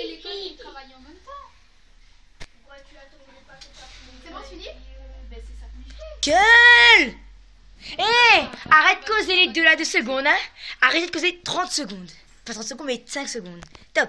Et l'école, ils travaillent en même temps. Pourquoi tu attendais pas que ça finisse C'est bon, c'est fini Ben, c'est ça que je. Gueule Hé Arrête de causer les deux là deux secondes, hein Arrêtez de causer 30 secondes. Pas 30 secondes, mais 5 secondes. Top